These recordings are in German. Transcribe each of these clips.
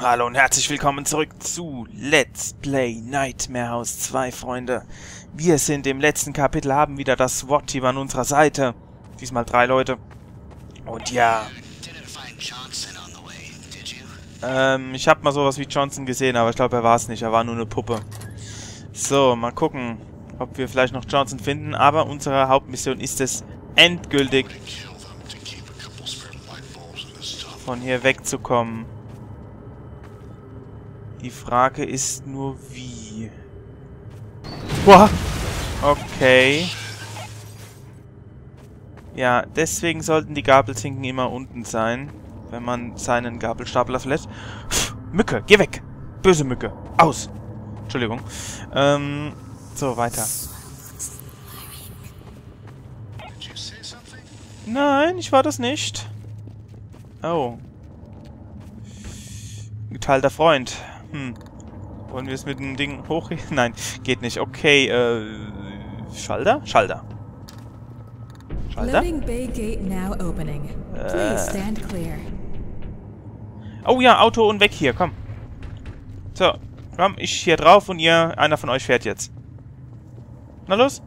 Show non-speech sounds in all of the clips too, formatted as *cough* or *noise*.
Hallo und herzlich willkommen zurück zu Let's Play Nightmare House 2, Freunde. Wir sind im letzten Kapitel, haben wieder das SWAT-Team an unserer Seite. Diesmal drei Leute. Und ja... Ähm, ich habe mal sowas wie Johnson gesehen, aber ich glaube, er war es nicht. Er war nur eine Puppe. So, mal gucken, ob wir vielleicht noch Johnson finden. Aber unsere Hauptmission ist es, endgültig von hier wegzukommen. Die Frage ist nur wie. Boah! Okay. Ja, deswegen sollten die Gabelzinken immer unten sein, wenn man seinen Gabelstapler verlässt. Pff, Mücke, geh weg! Böse Mücke. Aus! Entschuldigung. Ähm, so, weiter. Nein, ich war das nicht. Oh. Geteilter Freund. Hm. Wollen wir es mit dem Ding hoch... *laughs* Nein, geht nicht. Okay, äh... Schalter? Schalter. Schalter? Äh. Oh ja, Auto und weg hier, komm. So, komm, ich hier drauf und ihr, einer von euch fährt jetzt. Na los?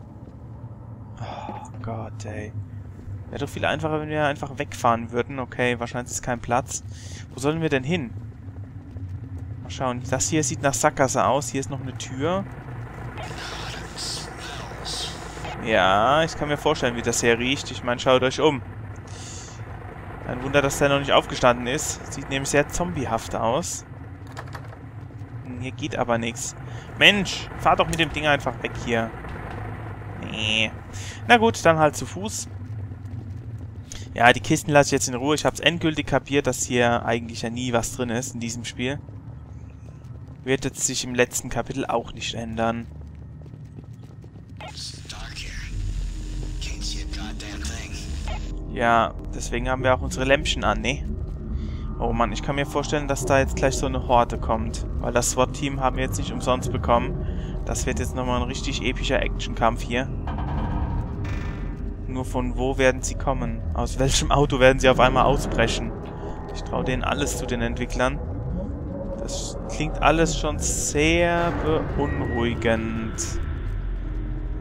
Oh Gott, ey. Wäre doch viel einfacher, wenn wir einfach wegfahren würden. Okay, wahrscheinlich ist kein Platz. Wo sollen wir denn hin? Schauen. Das hier sieht nach Sackgasse aus. Hier ist noch eine Tür. Ja, ich kann mir vorstellen, wie das hier riecht. Ich meine, schaut euch um. Ein Wunder, dass der noch nicht aufgestanden ist. Sieht nämlich sehr zombiehaft aus. Hm, hier geht aber nichts. Mensch, fahr doch mit dem Ding einfach weg hier. Nee. Na gut, dann halt zu Fuß. Ja, die Kisten lasse ich jetzt in Ruhe. Ich habe es endgültig kapiert, dass hier eigentlich ja nie was drin ist in diesem Spiel. Wird jetzt sich im letzten Kapitel auch nicht ändern. Ja, deswegen haben wir auch unsere Lämpchen an, ne? Oh Mann, ich kann mir vorstellen, dass da jetzt gleich so eine Horde kommt. Weil das SWAT-Team haben wir jetzt nicht umsonst bekommen. Das wird jetzt nochmal ein richtig epischer Actionkampf hier. Nur von wo werden sie kommen? Aus welchem Auto werden sie auf einmal ausbrechen? Ich traue denen alles zu den Entwicklern. Das klingt alles schon sehr beunruhigend.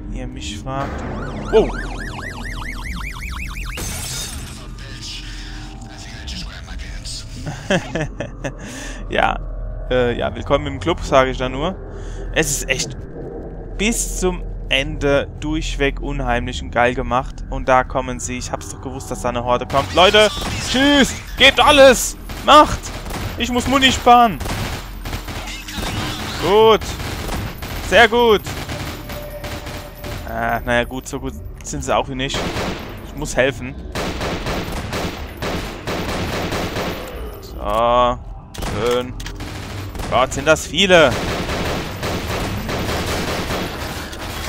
Wenn ihr mich fragt. Oh! *laughs* ja. Äh, ja, willkommen im Club, sage ich da nur. Es ist echt bis zum Ende durchweg unheimlich und geil gemacht. Und da kommen sie. Ich hab's doch gewusst, dass da eine Horde kommt. Leute, tschüss! Gebt alles! Macht! Ich muss Muni sparen. Gut. Sehr gut. Ah, naja, gut, so gut sind sie auch wie nicht. Ich muss helfen. So. Schön. Gott, sind das viele.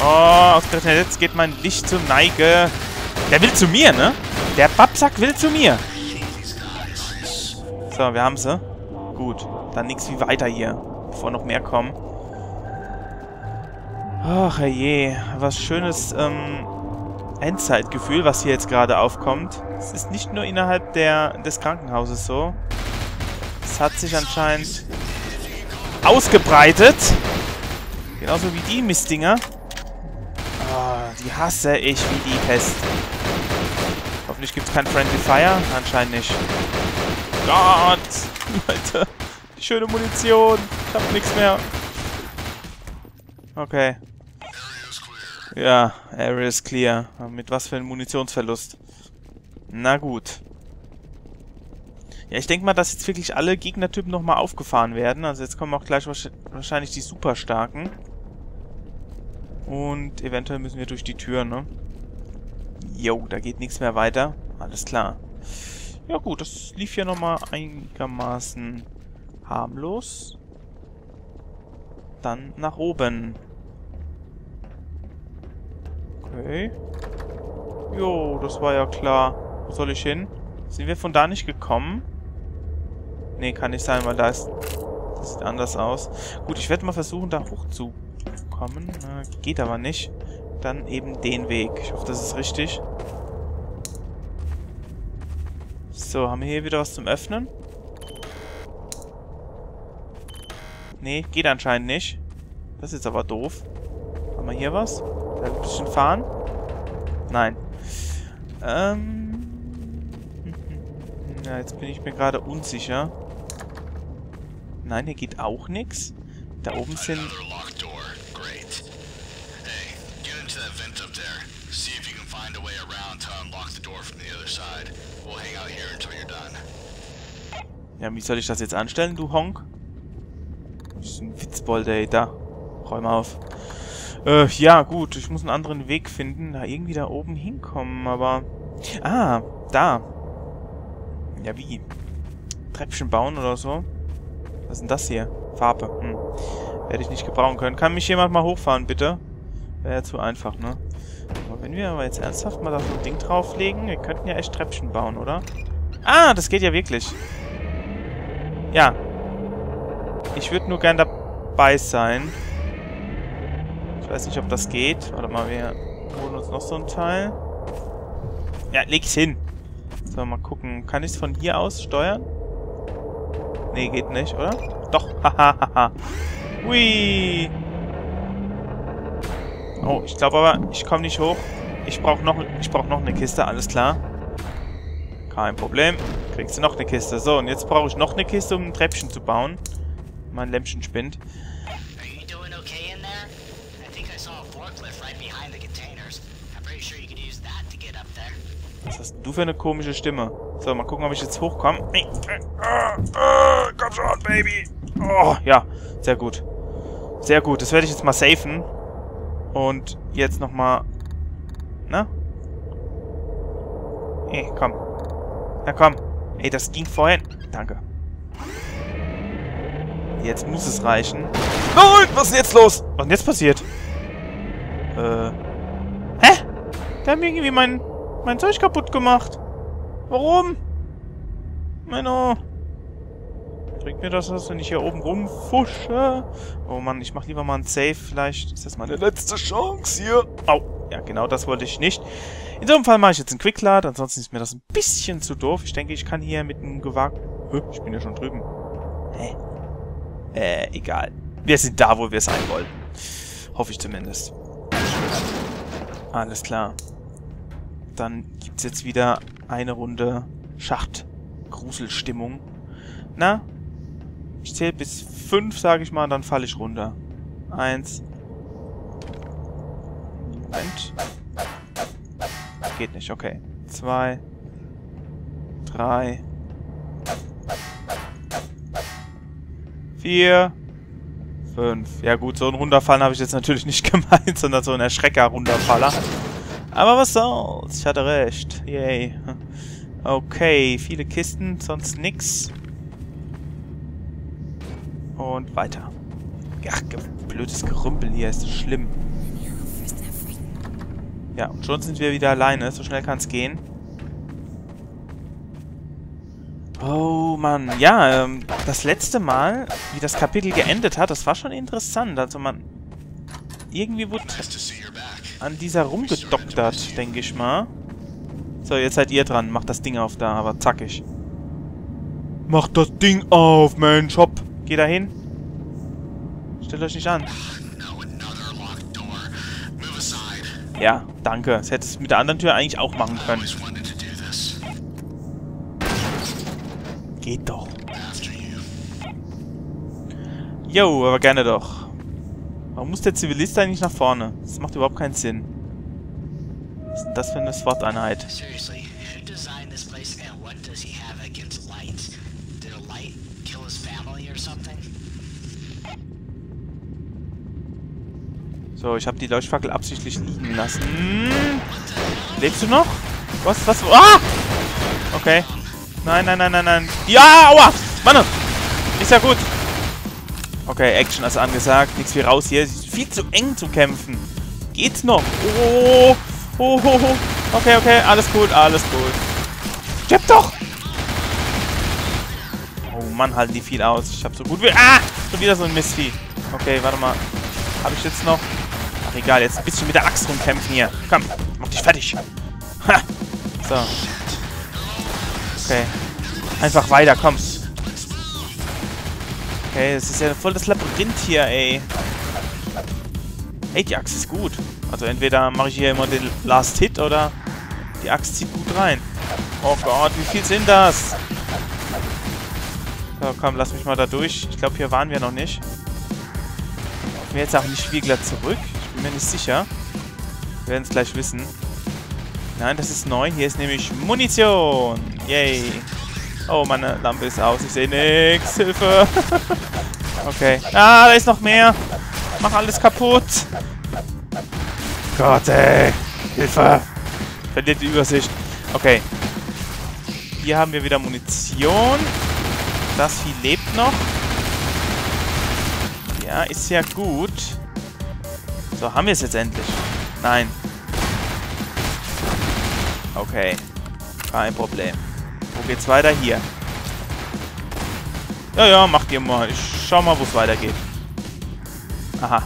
Oh, ausgerechnet jetzt geht mein Licht zur Neige. Der will zu mir, ne? Der Babsack will zu mir. So, wir haben sie. Gut, dann nichts wie weiter hier, bevor noch mehr kommen. Ach je, was schönes ähm, Endzeitgefühl, was hier jetzt gerade aufkommt. Es ist nicht nur innerhalb der, des Krankenhauses so. Es hat sich anscheinend ausgebreitet. Genauso wie die Mistdinger. Oh, die hasse ich wie die Pest. Hoffentlich gibt es kein Friendly Fire. Anscheinend nicht. Gott! *laughs* Leute, die schöne Munition. Ich hab nichts mehr. Okay. Ja, Area is clear. Mit was für einem Munitionsverlust. Na gut. Ja, ich denke mal, dass jetzt wirklich alle Gegnertypen nochmal aufgefahren werden. Also jetzt kommen auch gleich wahrscheinlich die super starken. Und eventuell müssen wir durch die Tür, ne? Jo, da geht nichts mehr weiter. Alles klar. Ja gut, das lief ja nochmal einigermaßen harmlos. Dann nach oben. Okay. Jo, das war ja klar. Wo soll ich hin? Sind wir von da nicht gekommen? Nee, kann nicht sein, weil da ist... Das sieht anders aus. Gut, ich werde mal versuchen, da hochzukommen. Äh, geht aber nicht. Dann eben den Weg. Ich hoffe, das ist richtig. So, haben wir hier wieder was zum Öffnen? Nee, geht anscheinend nicht. Das ist aber doof. Haben wir hier was? Da ein bisschen fahren? Nein. Ähm. *laughs* Ja, jetzt bin ich mir gerade unsicher. Nein, hier geht auch nichts. Da oben sind... Ja, wie soll ich das jetzt anstellen, du Honk? Witzbold, ey. Da. Räum auf. Äh, ja, gut. Ich muss einen anderen Weg finden. Da irgendwie da oben hinkommen, aber... Ah, da. Ja, wie? Treppchen bauen oder so? Was ist denn das hier? Farbe. Hm. Werde ich nicht gebrauchen können. Kann mich jemand mal hochfahren, bitte? Wäre ja zu einfach, ne? Aber wenn wir aber jetzt ernsthaft mal da so ein Ding drauflegen, wir könnten ja echt Treppchen bauen, oder? Ah, das geht ja wirklich. Ja. Ich würde nur gern dabei sein. Ich weiß nicht, ob das geht. Warte mal, wir holen uns noch so ein Teil. Ja, leg's hin. So, mal gucken. Kann ich es von hier aus steuern? Nee, geht nicht, oder? Doch. *laughs* Hahaha. Hui. Oh, ich glaube aber, ich komme nicht hoch. Ich brauche noch, brauch noch eine Kiste, alles klar. Kein Problem. Kriegst du noch eine Kiste. So, und jetzt brauche ich noch eine Kiste, um ein Treppchen zu bauen. Mein Lämpchen spinnt. Was hast du für eine komische Stimme? So, mal gucken, ob ich jetzt hochkomme. Komm schon, Baby. Oh, ja. Sehr gut. Sehr gut. Das werde ich jetzt mal safen. Und jetzt nochmal... Na? Ey, komm. Na komm. Ey, das ging vorhin. Danke. Jetzt muss es reichen. Nein! Was ist denn jetzt los? Was ist denn jetzt passiert? Äh... Hä? Da haben irgendwie mein, mein Zeug kaputt gemacht. Warum? Menno. Bringt mir das was, wenn ich hier oben rumfusche? Oh Mann, ich mach lieber mal ein Save. Vielleicht ist das meine letzte Chance hier. Au. Ja, genau das wollte ich nicht. In so einem Fall mache ich jetzt einen Quicklad. Ansonsten ist mir das ein bisschen zu doof. Ich denke, ich kann hier mit einem gewagt... Ich bin ja schon drüben. Hä? Äh, egal. Wir sind da, wo wir sein wollen. Hoffe ich zumindest. Alles klar. Dann gibt's jetzt wieder eine Runde Schacht-Gruselstimmung. Na? Ich zähle bis fünf, sage ich mal, dann falle ich runter. Eins. Moment. Geht nicht, okay. Zwei. Drei. Vier. Fünf. Ja gut, so ein Runterfallen habe ich jetzt natürlich nicht *laughs* gemeint, sondern so ein Erschrecker-Runterfaller. Aber was soll's, ich hatte recht. Yay. Okay, viele Kisten, sonst nix. Und weiter. Ach, blödes Gerümpel hier, ist das schlimm. Ja, und schon sind wir wieder alleine. So schnell kann es gehen. Oh Mann, ja, ähm, das letzte Mal, wie das Kapitel geendet hat, das war schon interessant. Also man, irgendwie wurde an dieser rumgedoktert, denke ich mal. So, jetzt seid ihr dran. Macht das Ding auf da, aber zackig. Macht das Ding auf, Mensch, hopp. Geh da hin. Stellt euch nicht an. Ja, danke. Das hättest du mit der anderen Tür eigentlich auch machen können. Geht doch. Jo, aber gerne doch. Warum muss der Zivilist eigentlich nach vorne? Das macht überhaupt keinen Sinn. Was ist denn das für eine SWAT-Einheit? So, ich habe die Leuchtfackel absichtlich liegen lassen. Lebst du noch? Was? Was? Ah! Okay. Nein, nein, nein, nein, nein. Ja, aua! Mann! Ist ja gut. Okay, Action ist angesagt. Nichts wie raus hier. Viel zu eng zu kämpfen. Geht's noch? Oh, oh, oh, oh. Okay, okay. Alles gut, alles gut. Stirb doch! Oh Mann, halten die viel aus. Ich hab so gut wie... Ah! Schon wieder so ein Mistvieh. Okay, warte mal. Habe ich jetzt noch... Ach egal, jetzt ein bisschen mit der Axt rumkämpfen hier. Komm, mach dich fertig. Ha! So. Okay. Einfach weiter, komm. Okay, es ist ja voll das Labyrinth hier, ey. Ey, die Axt ist gut. Also entweder mache ich hier immer den Last Hit oder die Axt zieht gut rein. Oh Gott, wie viel sind das? So, komm, lass mich mal da durch. Ich glaube, hier waren wir noch nicht. Ich mir jetzt auch nicht Wiegler zurück. Ich bin mir nicht sicher. Wir werden es gleich wissen. Nein, das ist neu. Hier ist nämlich Munition. Yay. Oh, meine Lampe ist aus. Ich sehe nichts. Hilfe. *laughs* okay. Ah, da ist noch mehr. Mach alles kaputt. Gott, ey. Hilfe. Verliert die Übersicht. Okay. Hier haben wir wieder Munition. Das Vieh lebt noch. Ja, ist ja gut. So, haben wir es jetzt endlich? Nein. Okay. Kein Problem. Wo geht's weiter? Hier. Ja, ja, macht ihr mal. Ich schau mal, wo es weitergeht. Aha.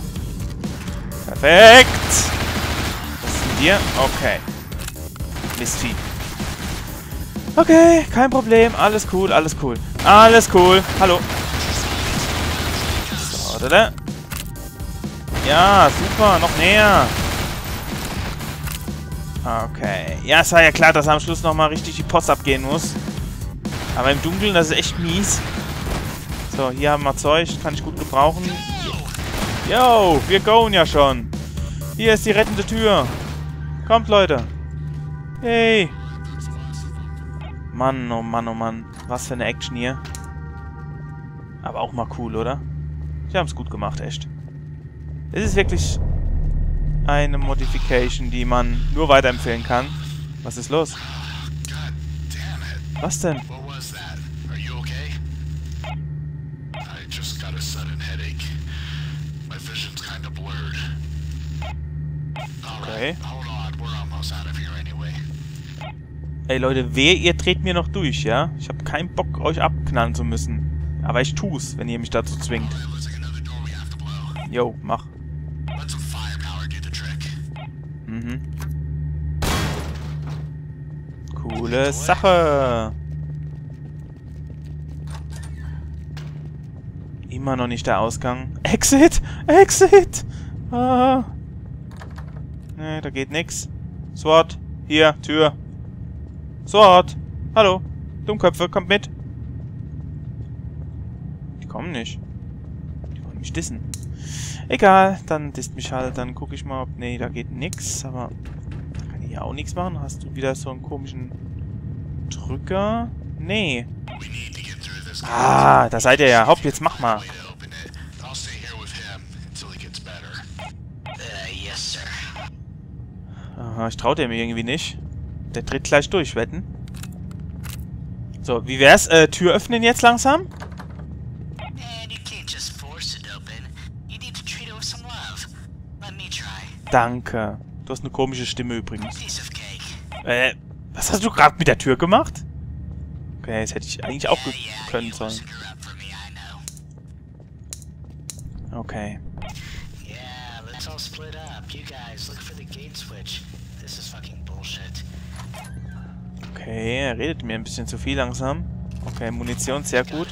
Perfekt. Was sind wir? Okay. Mistvieh. Okay, kein Problem. Alles cool, alles cool. Alles cool. Hallo. So, da. Ja, super. Noch näher. Okay. Ja, es war ja klar, dass am Schluss nochmal richtig die Post abgehen muss. Aber im Dunkeln, das ist echt mies. So, hier haben wir Zeug. Kann ich gut gebrauchen. Yo, wir goen ja schon. Hier ist die rettende Tür. Kommt, Leute. Hey. Mann, oh Mann, oh Mann. Was für eine Action hier. Aber auch mal cool, oder? Sie haben es gut gemacht, echt. Es ist wirklich eine Modification, die man nur weiterempfehlen kann. Was ist los? Was denn? Okay. Ey Leute, wer ihr dreht mir noch durch, ja? Ich habe keinen Bock, euch abknallen zu müssen. Aber ich tu's, wenn ihr mich dazu zwingt. Yo, mach. Mhm. Coole Sache. Immer noch nicht der Ausgang. Exit! Exit! Ah. Ne, da geht nix. Sword, hier, Tür. Sword! Hallo! Dummköpfe, kommt mit! Die kommen nicht. Die wollen mich dissen. Egal, dann disst mich halt. Dann gucke ich mal, ob... Nee, da geht nix. Aber da kann ich ja auch nichts machen. Hast du wieder so einen komischen Drücker? Nee. Ah, da seid ihr ja. Hopp, jetzt mach mal. Aha, ich traue dem irgendwie nicht. Der dreht gleich durch, wetten? So, wie wär's? Äh, Tür öffnen jetzt langsam? Danke. Du hast eine komische Stimme übrigens. Äh, was hast du gerade mit der Tür gemacht? Okay, das hätte ich eigentlich auch können sollen. Okay. Okay, er redet mir ein bisschen zu viel langsam. Okay, Munition, sehr gut.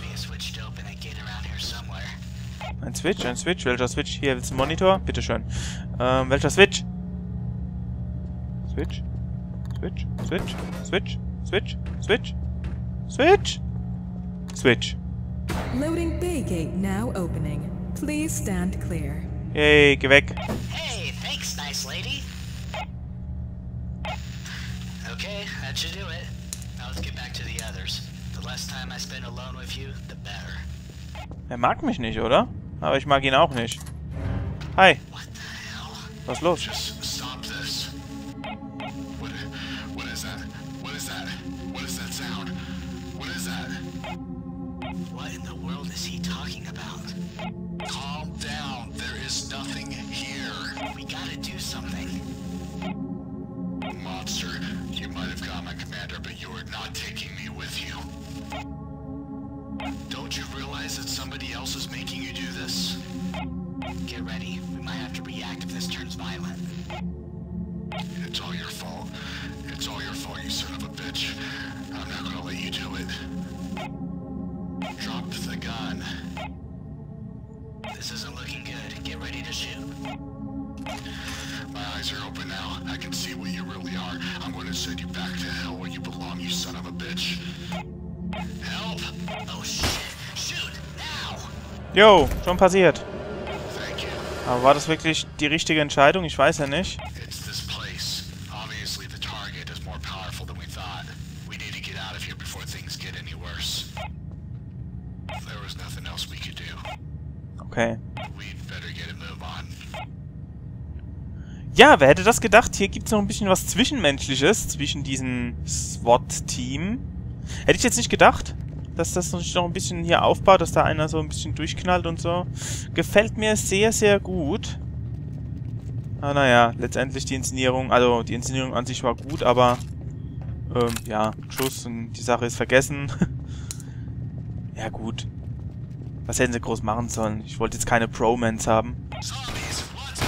Ein Switch, ein Switch. Welcher Switch? Hier ist ein Monitor. Bitteschön. Ähm, welcher Switch? Switch? Switch? Switch? Switch? Switch? Switch? Switch? Switch. Loading bay gate now opening. Please stand clear. Yay, geh weg. Hey, thanks, nice lady. Okay, that should do it. Now let's get back to the others. The less time I spend alone with you, the better. Er mag mich nicht, oder? Aber ich mag ihn auch nicht. Hi. Just stop this. What, what is that? What is that? What is that sound? What is that? What in the world is he talking about? Calm down. There is nothing here. We gotta do something. To send you back to hell where you belong, you son of a bitch. Help! Oh shit! Shoot! Now! Jo, schon passiert. Aber war das wirklich die richtige Entscheidung? Ich weiß ja nicht. It's this place. Obviously, the target is more powerful than we thought. We need to get out of here before things get any worse. There was nothing else we could do. Okay. We'd better get a move on. Ja, wer hätte das gedacht? Hier gibt es noch ein bisschen was Zwischenmenschliches zwischen diesem SWAT-Team. Hätte ich jetzt nicht gedacht, dass das noch ein bisschen hier aufbaut, dass da einer so ein bisschen durchknallt und so. Gefällt mir sehr, sehr gut. Ah, naja, letztendlich die Inszenierung, also die Inszenierung an sich war gut, aber ähm, ja, Schuss und die Sache ist vergessen. *laughs* ja, gut. Was hätten sie groß machen sollen? Ich wollte jetzt keine Promans haben. Zombies! What's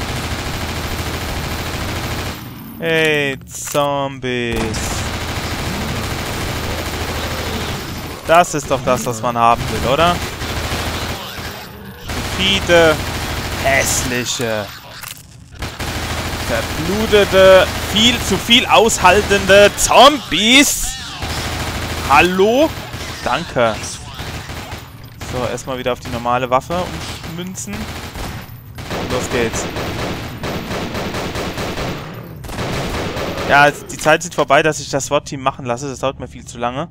Hey, Zombies. Das ist doch das, was man haben will, oder? Stupide, hässliche, verblutete, viel zu viel aushaltende Zombies. Hallo? Danke. So, erstmal wieder auf die normale Waffe ummünzen. Los geht's. Ja, die Zeit ist vorbei, dass ich das SWAT-Team machen lasse. Das dauert mir viel zu lange.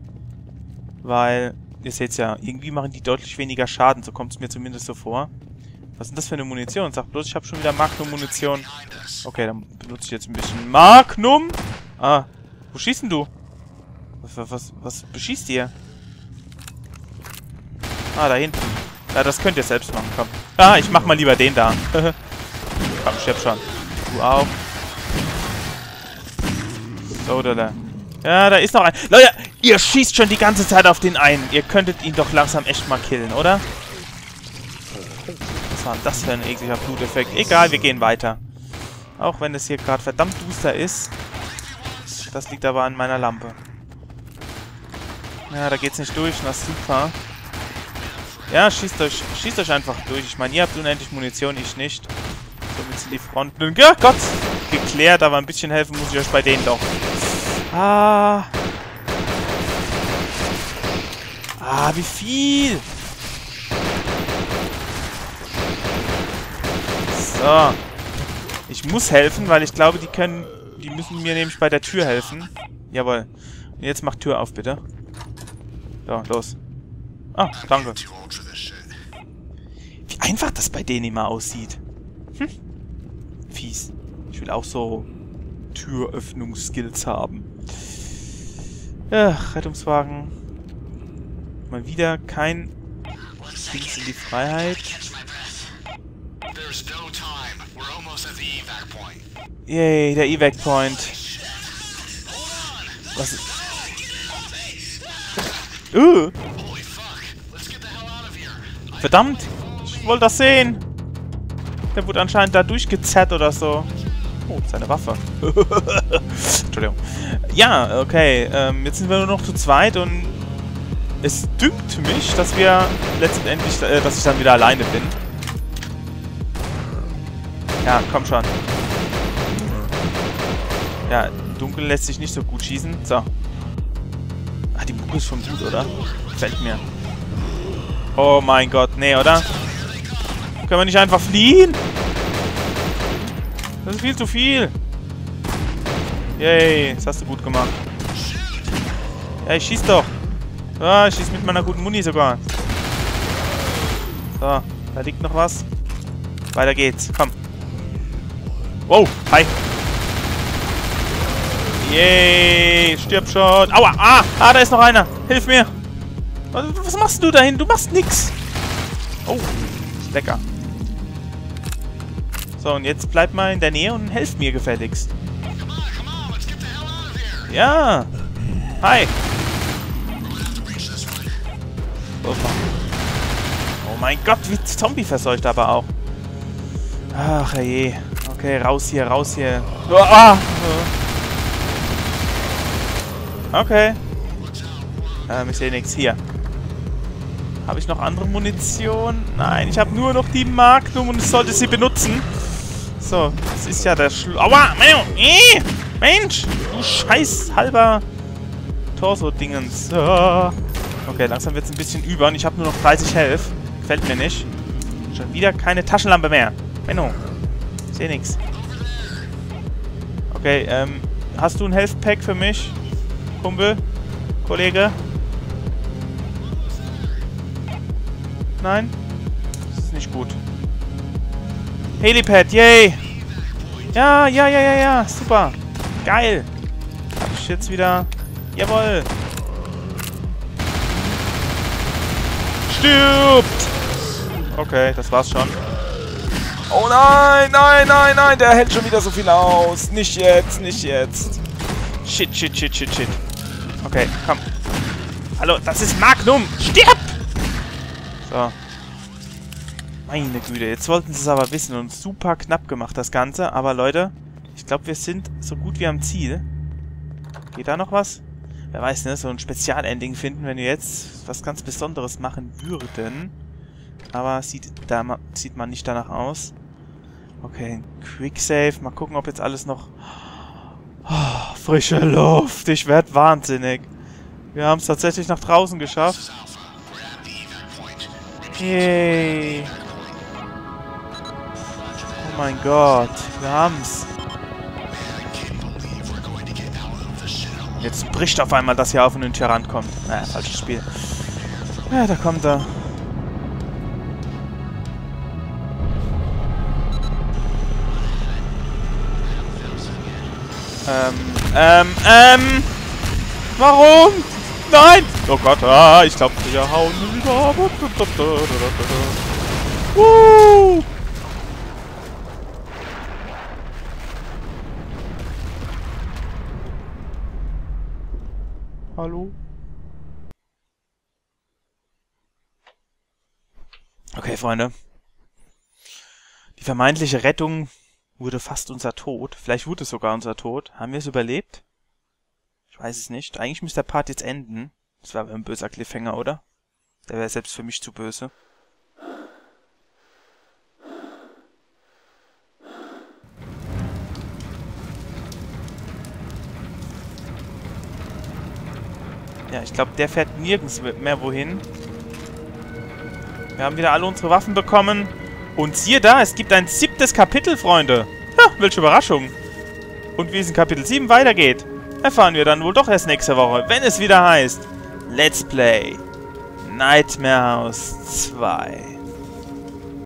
Weil, ihr seht ja, irgendwie machen die deutlich weniger Schaden. So kommt es mir zumindest so vor. Was denn das für eine Munition? Sag bloß, ich habe schon wieder Magnum-Munition. Okay, dann benutze ich jetzt ein bisschen Magnum. Ah, wo schießt denn du? Was, was, was, was beschießt ihr? Ah, da hinten. Ja, das könnt ihr selbst machen, komm. Ah, ich mach mal lieber den da. *laughs* komm, stirb schon. Du auch. So, da, da. Ja, da ist noch ein. Leute, ihr schießt schon die ganze Zeit auf den einen. Ihr könntet ihn doch langsam echt mal killen, oder? Was war denn das für ein ekliger Bluteffekt? Egal, wir gehen weiter. Auch wenn es hier gerade verdammt duster ist. Das liegt aber an meiner Lampe. Ja, da geht's nicht durch. Na super. Ja, schießt euch, schießt euch einfach durch. Ich meine, ihr habt unendlich Munition, ich nicht. Somit sind die Fronten... Ja, Gott! Geklärt, aber ein bisschen helfen muss ich euch bei denen doch. Ah. Ah, wie viel? So. Ich muss helfen, weil ich glaube, die können... Die müssen mir nämlich bei der Tür helfen. Jawohl. Und jetzt macht Tür auf, bitte. So, los. Ah, danke. Wie einfach das bei denen immer aussieht. Hm. Fies. Ich will auch so Türöffnungsskills haben. Ach, Rettungswagen. Mal wieder kein Dings in die Freiheit. Yay, der Evac Point. Was ist... Uh, verdammt. Ich wollte das sehen. Der wurde anscheinend da durchgezerrt oder so. Oh, seine Waffe. *laughs* Entschuldigung. Ja, okay. Ähm, jetzt sind wir nur noch zu zweit und es dünkt mich, dass wir letztendlich, äh, dass ich dann wieder alleine bin. Ja, komm schon. Ja, im Dunkeln lässt sich nicht so gut schießen. So. Ah, die Mucke ist schon gut, oder? Gefällt mir. Oh mein Gott, nee, oder? Können wir nicht einfach fliehen? Das ist viel zu viel. Yay, das hast du gut gemacht. Ja, ich schieß doch. Ah, ich schieß mit meiner guten Muni sogar. So, da liegt noch was. Weiter geht's, komm. Wow, hi. Yay, stirb schon. Aua, ah, ah, da ist noch einer. Hilf mir. Was, machst du dahin? Du machst nix. Oh, lecker. So, und jetzt bleibt mal in der Nähe und helft mir gefälligst. Ja. Hi. Oh mein Gott, wie zombie-verseucht aber auch. Ach je. Okay, raus hier, raus hier. Oh, ah. Okay. Ähm, ich sehe nichts. Hier. Habe ich noch andere Munition? Nein, ich habe nur noch die Magnum und ich sollte sie benutzen. So, das ist ja der Schlu... Aua! Äh, Mensch! Du scheiß halber Torso-Dingens. Okay, langsam wird es ein bisschen über und ich habe nur noch 30 Health. Gefällt mir nicht. Schon wieder keine Taschenlampe mehr. Menno. Ich sehe nichts. Okay, ähm, hast du ein Health Pack für mich? Kumpel? Kollege? Nein? Das ist nicht gut. Helipad, yay! Ja, ja, ja, ja, ja, super. Geil. Hab ich jetzt wieder... Jawoll. Stirbt! Okay, das war's schon. Oh nein, nein, nein, nein, der hält schon wieder so viel aus. Nicht jetzt, nicht jetzt. Shit, shit, shit, shit, shit. Okay, komm. Hallo, das ist Magnum. Stirb! So. Meine Güte, jetzt wollten sie es aber wissen und super knapp gemacht, das Ganze. Aber Leute, ich glaube, wir sind so gut wie am Ziel. Geht da noch was? Wer weiß, ne? So ein Spezialending finden, wenn wir jetzt was ganz Besonderes machen würden. Aber sieht, da, sieht man nicht danach aus. Okay, Quick Save. Mal gucken, ob jetzt alles noch... Oh, frische Luft. Ich werde wahnsinnig. Wir haben es tatsächlich nach draußen geschafft. Yay. Oh mein Gott. Wir haben's. Jetzt bricht auf einmal das hier auf und ein Tyrann kommt. Naja, falsches Spiel. Ja, da kommt er. Ähm, ähm, ähm. Warum? Nein! Oh Gott, ah, ich glaube, wir hauen wieder. Uh. Hallo? Okay, Freunde. Die vermeintliche Rettung wurde fast unser Tod. Vielleicht wurde es sogar unser Tod. Haben wir es überlebt? Ich weiß es nicht. Eigentlich müsste der Part jetzt enden. Das wäre ein böser Cliffhanger, oder? Der wäre selbst für mich zu böse. Ja, ich glaube, der fährt nirgends mehr wohin. Wir haben wieder alle unsere Waffen bekommen. Und siehe da, es gibt ein siebtes Kapitel, Freunde. Ja, welche Überraschung. Und wie es in Kapitel 7 weitergeht, erfahren wir dann wohl doch erst nächste Woche, wenn es wieder heißt Let's Play Nightmare House 2.